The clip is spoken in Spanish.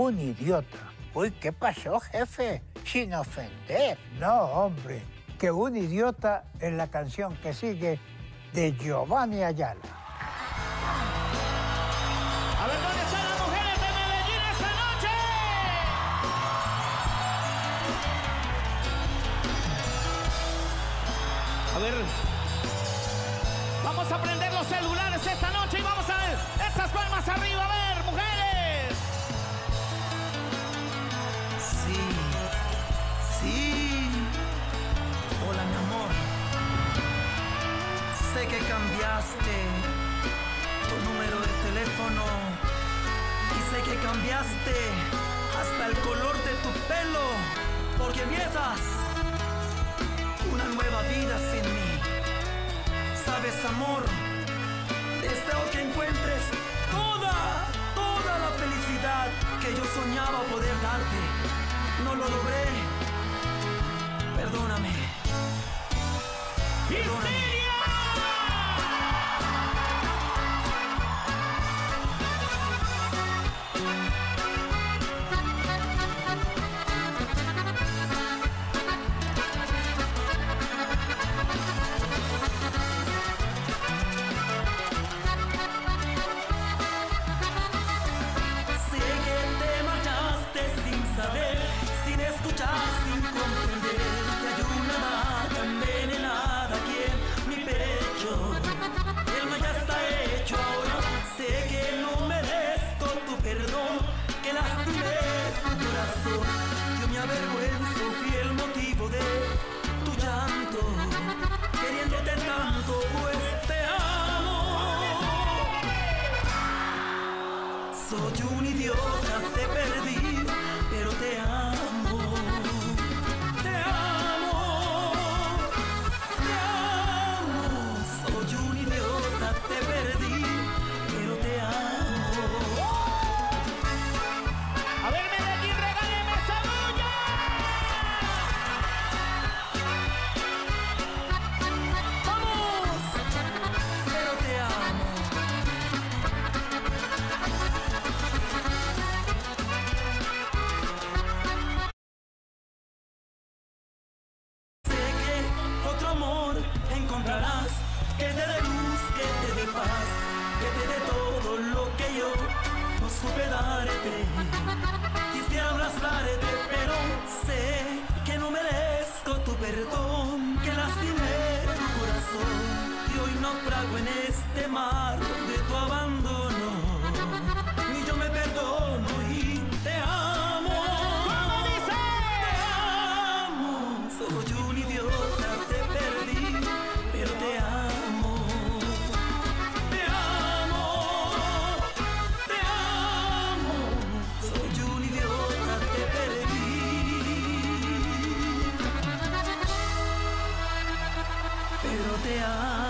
un idiota. Uy, ¿qué pasó, jefe? Sin ofender. No, hombre, que un idiota es la canción que sigue de Giovanni Ayala. A ver, ¿dónde están las mujeres de Medellín esta noche? A ver, vamos a prender los celulares esta noche y vamos a ver esas palmas cambiaste tu número de teléfono y sé que cambiaste hasta el color de tu pelo porque empiezas una nueva vida sin mí. Sabes, amor, deseo que encuentres toda, toda la felicidad que yo soñaba poder darte. No lo logré. Perdóname. Perdóname. Soy un idiota, te perdí, pero te amo. No supe darte. Quisiera abrazarte, pero sé que no merezco tu perdón, que lastimé tu corazón y hoy naufrago en este mar de tu abandono. Pero te amo.